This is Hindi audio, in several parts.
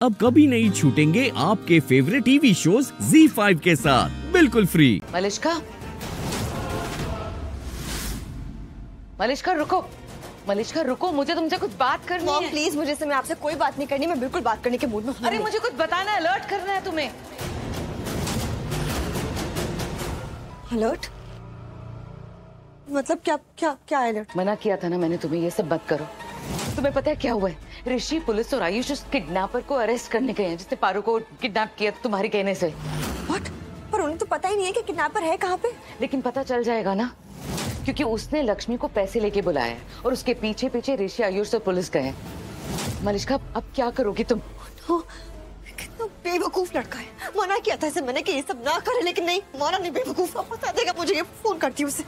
अब कभी नहीं छूटेंगे आपके फेवरेट टीवी शोज़ Z5 के साथ। बिल्कुल फ्री मलिश्का। मलिश्का रुको। मलिश्का रुको। मुझे तुमसे कुछ बात करनी मॉम है। प्लीज़ मुझे से मैं आपसे कोई बात नहीं करनी। मैं बिल्कुल बात करने के मूड में अरे मुझे कुछ बताना है। अलर्ट करना है तुम्हें। अलर्ट मतलब क्या क्या क्या अलर्ट मना किया था ना मैंने तुम्हें ये सब मत करो। तुम्हें पता है क्या हुआ है? ऋषि पुलिस और आयुष उस किडनैपर को अरेस्ट करने गए हैं जिसने पारो को किडनैप किया तुम्हारे कहने से। व्हाट पर उन्हें तो पता ही नहीं है कि किडनैपर है कहाँ पे। लेकिन पता चल जाएगा ना क्योंकि उसने लक्ष्मी को पैसे लेके बुलाया है और उसके पीछे पीछे ऋषि आयुष और पुलिस गए मलिश्का अब क्या करोगी तुम? हाँ, कितना बेवकूफ़ लड़का है। मना किया था इसे मैंने कि ये सब ना करे लेकिन नहीं माना नहीं बेवकूफ़। बता देगा मुझे ये फ़ोन करती हूँ उसे।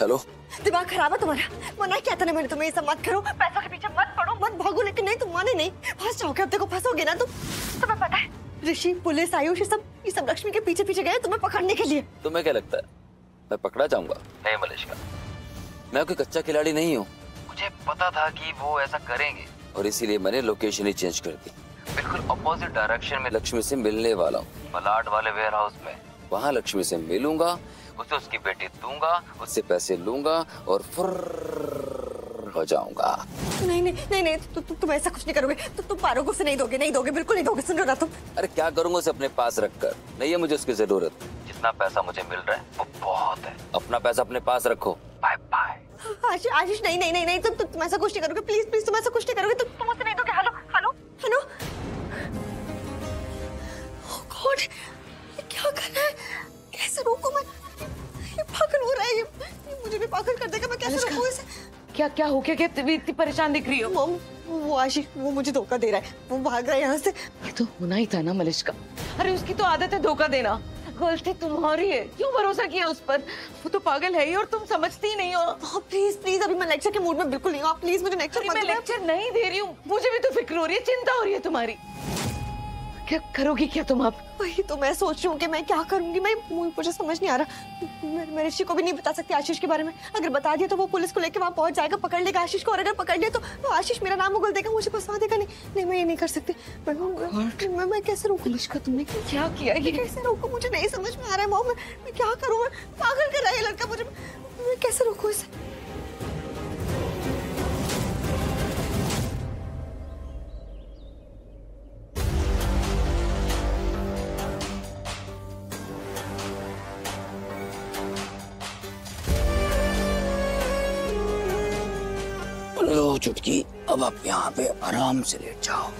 हेलो। दिमाग खराब है तुम्हारा। मना किया था ना मैंने तुम्हें ये सब मत करो। पैसों के पीछे मत पड़ो मत भागो लेकिन नहीं तुम माने नहीं। फंस जाओगे अब देखो फंसोगे ना तुम? तुम्हें पता है ऋषि पुलिस आयुष ये सब ये सब लक्ष्मी के पीछे पीछे गए तुम्हें पकड़ने के लिए। तुम्हें क्या लगता है? मैं पकड़ा जाऊँगा? हे मलेशिका मैं कोई कच्चा खिलाड़ी नहीं हूँ। मुझे पता था कि वो ऐसा करेंगे। और इसीलिए मैंने लोकेशन ही चेंज कर दी। बिल्कुल अपोजिट डायरेक्शन में लक्ष्मी से मिलने वाला हूँ। मलाड वाले वेयर हाउस में। वहाँ लक्ष्मी से मिलूँगा उसे उसकी बेटी दूँगा उससे पैसे लूँगा और फुर्र हो जाऊँगा। नहीं नहीं नहीं नहीं तु, तु, तुम ऐसा कुछ नहीं करोगे। तु, तुम पारो को उसे नहीं दोगे नहीं दोगे बिल्कुल नहीं दोगे सुन रहे ना तुम। अरे क्या करूँगा उसे अपने पास रखकर? नहीं है मुझे उसकी ज़रूरत। जितना पैसा मुझे मिल रहा है वो बहुत है। अपना पैसा अपने पास रखो। बाय बाय आशीष नहीं नहीं नहीं नहीं तुम तुम, ऐसा कुछ नहीं करोगे। प्लीज़ प्लीज़ तुम ऐसा कुछ नहीं करोगे। तुम तुम उसे नहीं दोगे। क्या क्या हो गया? क्या इतनी परेशान दिख रही हो? मॉम वो आशीष वो मुझे धोखा दे रहा है। वो भाग रहा है यहाँ से। ये तो होना ही था ना मलिश का अरे उसकी तो आदत है धोखा देना। गलती तुम्हारी है। क्यों भरोसा किया उस पर? वो तो पागल है ही और तुम समझती नहीं हो। हाँ प्लीज़ प्लीज़ अभी मैं लेक्चर के मूड में बिल्कुल नहीं हूँ। प्लीज़ मुझे लेक्चर मत मैं लेक्चर नहीं दे रही हूँ। मुझे भी तो फ़िक्र हो रही है चिंता हो रही है तुम्हारी। क्या करोगी क्या तुम आप? वही तो मैं सोच रही हूँ कि मैं क्या करूँगी? मैं मुझे समझ नहीं आ रहा। मैं, मैं ऋषि को भी नहीं बता सकती आशीष के बारे में। अगर बता दिया तो वो पुलिस को लेके वहाँ पहुँच जाएगा पकड़ लेगा आशीष को। और अगर पकड़ लिया तो, तो आशीष मेरा नाम उगल देगा मुझे फंसवा देगा। नहीं नहीं मैं ये नहीं कर सकती। मैं, मैं, मैं, मैं कैसे रोकूं? मलिश्का तुमने क्या किया ये? कैसे रोकूं? मुझे नहीं समझ में आ रहा है मॉम मैं, मैं क्या करूँ? मैं पागल कर रहा है लड़का मुझे। मैं कैसे रोकू इसे? लो चुटकी। अब आप यहाँ पे आराम से लेट जाओ।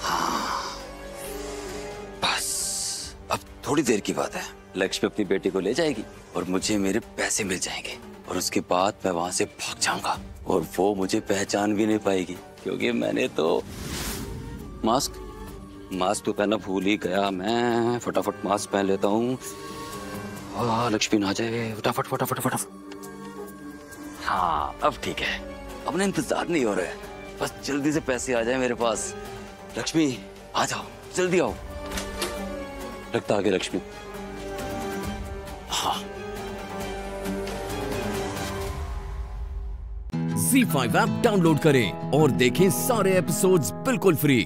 हाँ। बस। अब थोड़ी देर की बात है। लक्ष्मी अपनी बेटी को ले जाएगी और मुझे मेरे पैसे मिल जाएँगे। और उसके बाद मैं वहाँ से भाग जाऊँगा। और वो मुझे पहचान भी नहीं पाएगी क्योंकि मैंने तो मास्क। मास्क तो पहना भूल ही गया मैं। फटाफट मास्क पहन लेता हूँ। हाँ, लक्ष्मी ना जाए। फटाफट फटाफट फटाफट। हाँ अब ठीक है। अपना इंतज़ार नहीं हो रहा है। बस जल्दी से पैसे आ जाए मेरे पास। लक्ष्मी, आ जाओ। जल्दी आओ। लगता आगे लक्ष्मी। हाँ। Z5 ऐप डाउनलोड करें और देखें सारे एपिसोड्स बिल्कुल फ्री